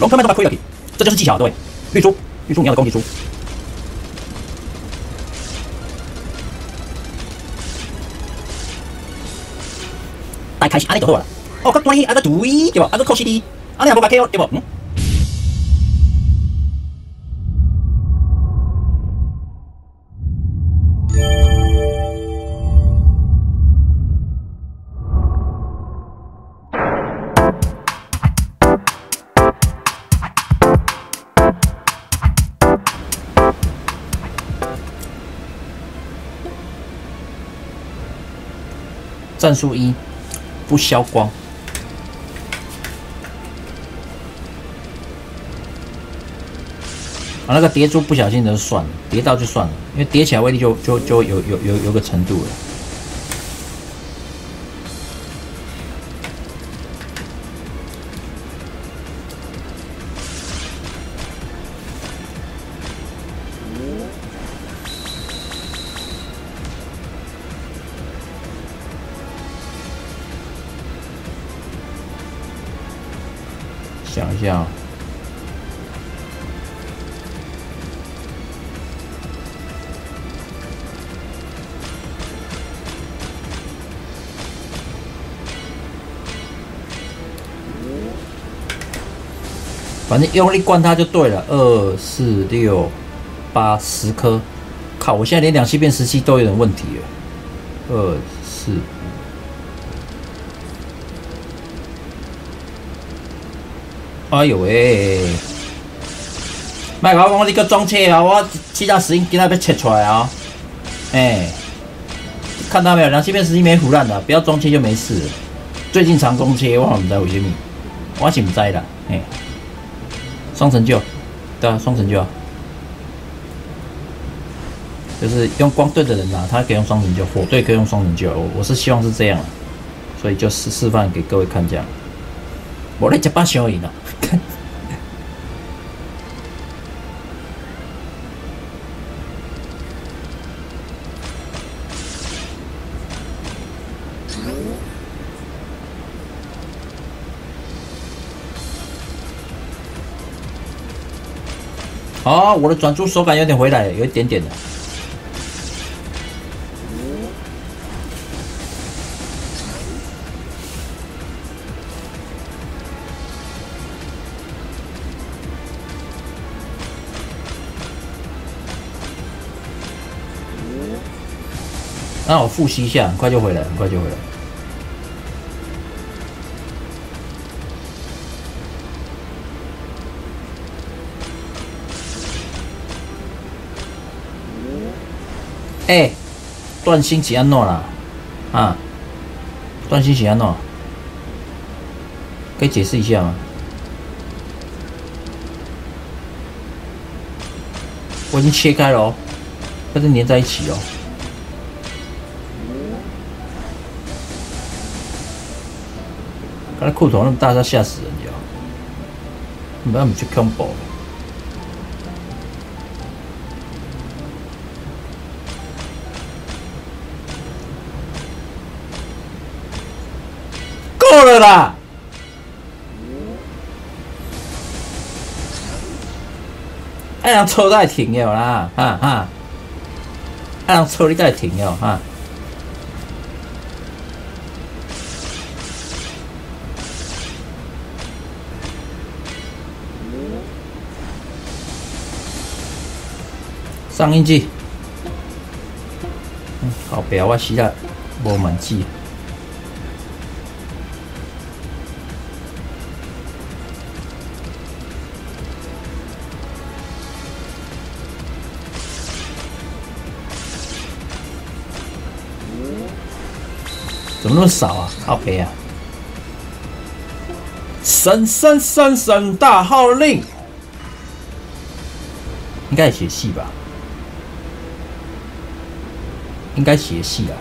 龙科麦都把亏了给，这就是技巧，啊，各位，绿珠，绿珠你要的攻击珠。大开始安尼就好了。哦，佮短去安个对对不？阿个扣 CD，安尼也无白 K 哦，对不？嗯。战术一，不消光。啊，那个叠珠不小心就算了，叠到就算了，因为叠起来威力就就就有有有有个程度了。下。反正用力灌它就对了，二四六八十颗，靠！我现在连两七变十七都有点问题了。二四，哎呦喂！麦克风你个装车啊！我其他声音今仔要切出来啊！哎，看到没有？两七变十七没腐烂的，不要装切就没事。最近常装切，我唔知为什么，我是唔知啦，哎。双成就，对啊，双成就啊，就是用光对的人呐，他可以用双成就，火队可以用双成就，我我是希望是这样，所以就示示范给各位看这样。我来接把小影了。哦，我的转珠手感有点回来，有一点点的。那我复习一下，很快就回来，很快就回来。哎，断心起安诺啦，啊，断心起安诺，可以解释一下吗？我已经切开了哦，它是粘在一起哦。刚才裤头那么大，要吓死人家，不要去恐怖。够了啦！哎呀，车在停了啦，哈哈！哎呀，车你在停了哈！上印记，嗯，好表我洗了，无满记。怎么那么少啊？好赔啊！三三三三大号令，应该写戏吧？应该斜系啊！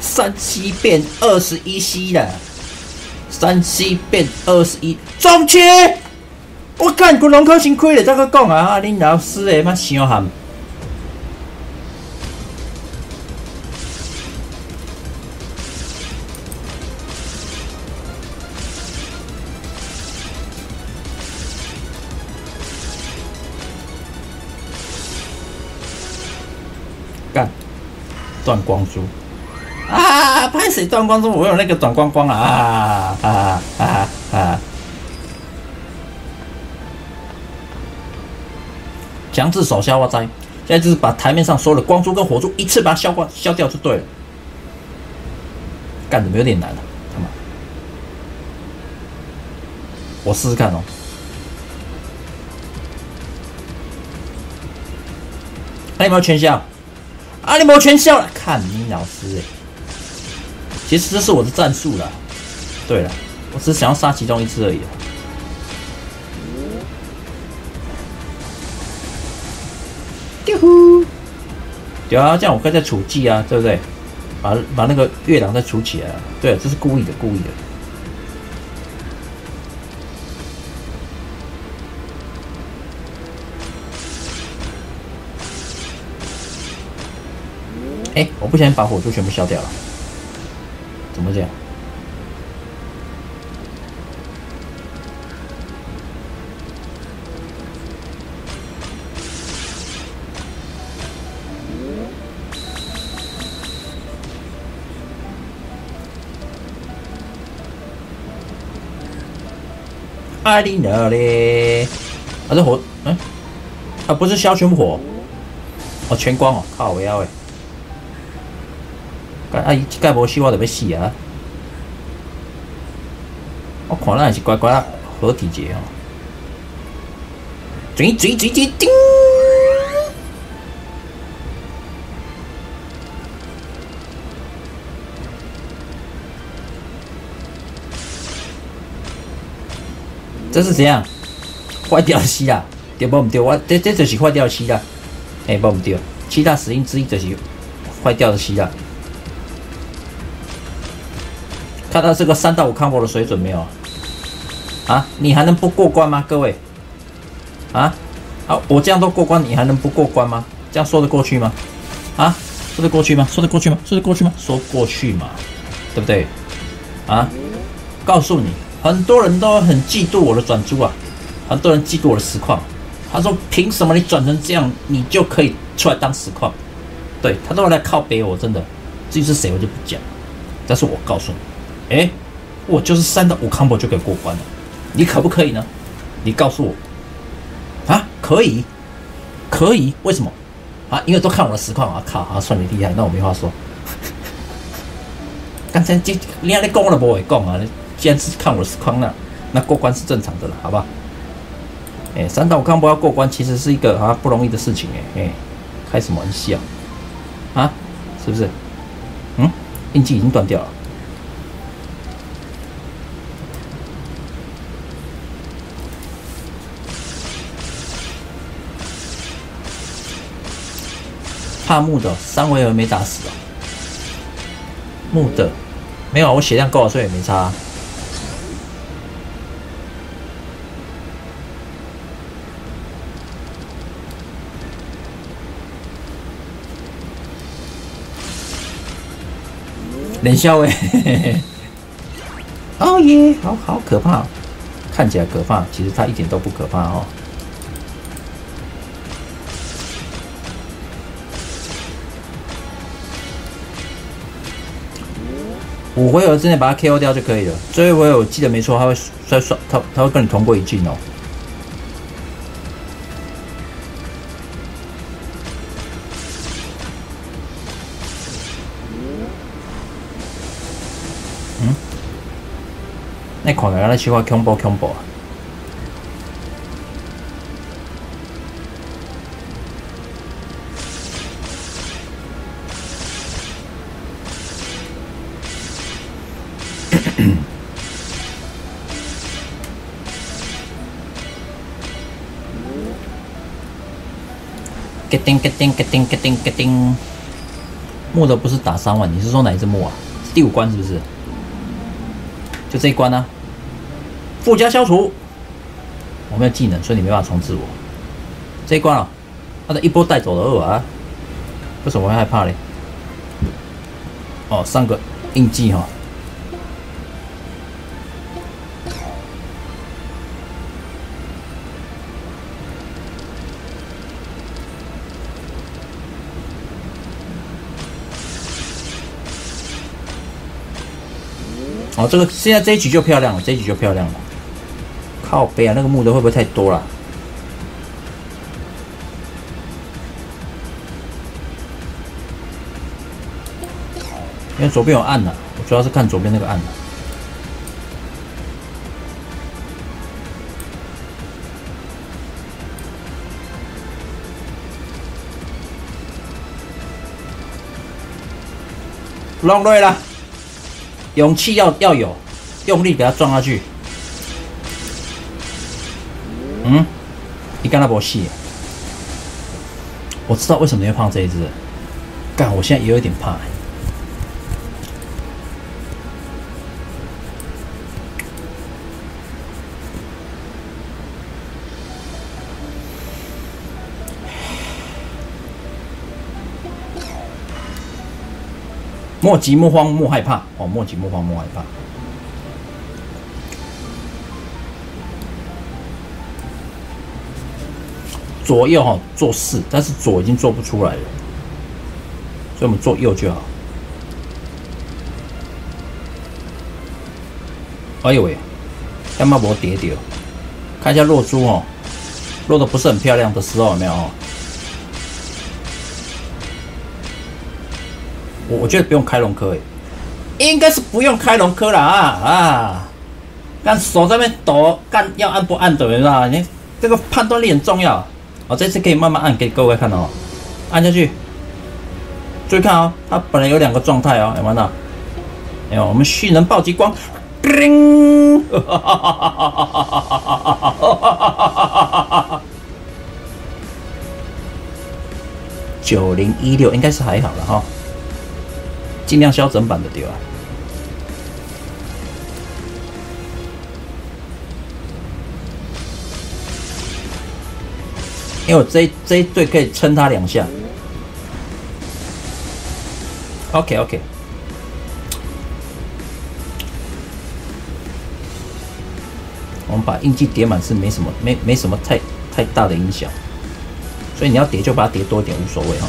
三七变二十一 C 了，三七变二十一中切！我看，古龙科先亏了，再个讲啊！林老师诶，妈伤喊。断光珠啊！拍谁断光珠？我有那个短光光啊啊啊啊啊！强制手消化灾！现在就是把台面上所有的光珠跟火珠一次把它消光消掉就对了。干怎么有点难了？他妈！我试试看哦。阿里没有全消，阿里没有全消了。看你老师，其实这是我的战术了。对了，我只是想要杀其中一只而已。丢呼！对啊，这样我可以再储技啊，对不对？把把那个月亮再储起来。对，这是故意的，故意的。哎，我不小心把火柱全部消掉了，怎么这样？阿里哪里？啊，这火，嗯，啊，不是消全部火，哦，全光哦，靠，我要哎。啊！伊即届无死，我就要死啊！我看咱也是乖乖合体节哦。追追追追叮！这是怎样？坏掉死啊？对不？唔对，我这这就是坏掉死啦！哎，不唔对，七大死因之一就是坏掉的死啦。看到这个三到五 combo 的水准没有？啊，你还能不过关吗？各位，啊，好，我这样都过关，你还能不过关吗？这样说得过去吗？啊，说得过去吗？说得过去吗？说得过去吗？说过去嘛，对不对？啊，告诉你，很多人都很嫉妒我的转租啊，很多人嫉妒我的实况。他说，凭什么你转成这样，你就可以出来当实况？对他都来靠背我，真的，至于是谁，我就不讲。但是我告诉你。哎，我就是三到五 combo 就可以过关了，你可不可以呢？你告诉我啊，可以，可以，为什么？啊，因为都看我的实况啊，靠啊，算你厉害，那我没话说。刚才这连你讲我都不会讲啊，既然是看我的实况那那过关是正常的了，好吧？哎，三到五 combo 要过关，其实是一个啊不容易的事情哎哎，开什么玩笑啊？是不是？嗯，印记已经断掉了。怕木的三维尔没打死啊！木的没有，我血量够了，所以也没差。冷笑哎！哦耶，好好可怕，看起来可怕，其实它一点都不可怕哦。五回合之内把它 KO 掉就可以了。最后一回我记得没错，他会摔摔，他他会跟你同归于尽哦。嗯？那看起来那奇怪，恐怖恐怖啊！叮咯叮咯叮咯叮咯叮，木的不是打三万，你是说哪一只木啊？第五关是不是？就这一关呢？附加消除，我没有技能，所以你没办法重置我。这一关啊，他的一波带走了二啊，为什么会害怕嘞？哦，三个印记哈。哦，哦这个现在这一局就漂亮了，这一局就漂亮了。靠背啊，那个木的会不会太多了？因为左边有暗的，我主要是看左边那个暗的。弄对了，勇气要要有，用力给它撞下去。嗯，你干那波戏？我知道为什么你会胖这一只，干，我现在也有点怕。莫急莫慌莫害怕哦，莫急莫慌莫害怕。左右哈做四，但是左已经做不出来了，所以我们做右就好。哎呦喂，干嘛我跌掉？看一下落珠哦，落的不是很漂亮的时候有没有？我我觉得不用开龙科诶，应该是不用开龙科了啊啊！干手这边抖，干要按不按的，你知道吗？你这个判断力很重要。哦，这次可以慢慢按给各位看哦，按下去，注意看哦，它本来有两个状态哦，有没有？哎呦，我们蓄能暴击光，叮！九零一六应该是还好了哈。尽量削整版的丢啊！因为我这这一队可以撑他两下。OK OK，我们把印记叠满是没什么没没什么太太大的影响，所以你要叠就把它叠多一点无所谓哈。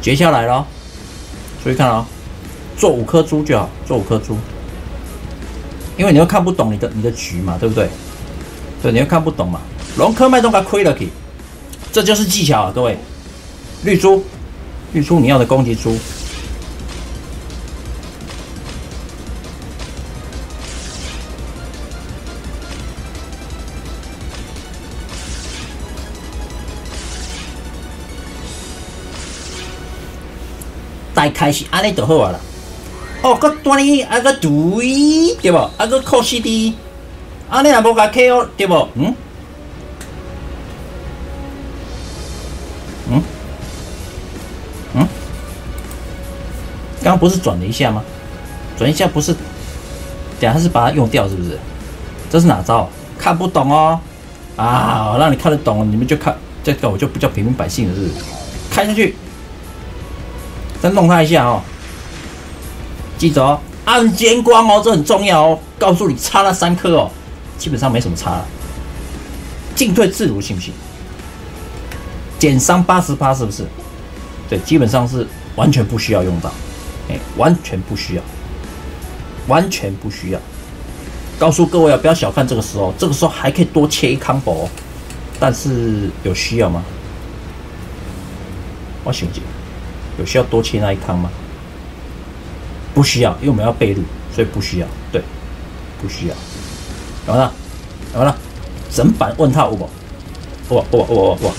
接下来喽，注意看哦，做五颗珠就好，做五颗珠，因为你会看不懂你的你的局嘛，对不对？对，你会看不懂嘛。龙科脉动它亏了去，这就是技巧啊，各位。绿珠，绿珠你要的攻击珠。大开始安尼就好啊啦。哦，搁端哩啊个对，对不？啊个扣 CD，安尼也无甲 KO，对不？嗯？嗯？嗯？刚不是转了一下吗？转一下不是？等下是把它用掉是不是？这是哪招？看不懂哦。啊，让你看得懂，你们就看这个，我就不叫平民百姓了，是不是？看下去。再弄它一下哦，记着哦，按肩光哦，这很重要哦。告诉你，差了三颗哦，基本上没什么差了。进退自如，信不信？减伤八十八，是不是？对，基本上是完全不需要用到，哎，完全不需要，完全不需要。告诉各位啊，不要小看这个时候，这个时候还可以多切一康宝，但是有需要吗？我想姐。有需要多切那一康吗？不需要，因为我们要备路，所以不需要。对，不需要。完了，完了，整版问他五宝，哇哇哇哇哇！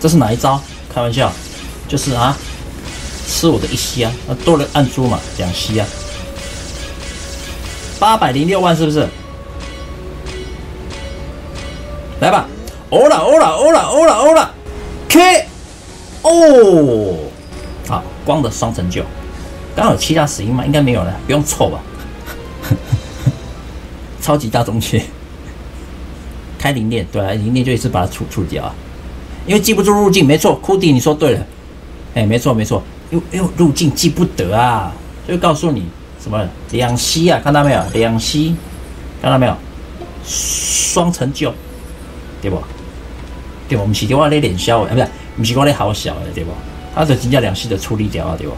这是哪一招？开玩笑，就是啊，吃我的一吸啊，多了按珠嘛，两吸啊，八百零六万是不是？来吧。欧了欧了欧了欧了欧了，K，哦，好，光的双成就，刚好七大死因吗？应该没有了，不用凑吧。超级大中切，开零链，对啊，零链就一次把它处处理掉啊，因为记不住路径，没错，库迪你说对了，哎，没错没错，又又路径记不得啊，就告诉你什么两吸啊，看到没有？两吸，看到没有？双成就，对不？对不？不是我咧练小诶，啊不是，不是我咧好小诶，对不？啊，就真正两栖的处理掉啊，对不？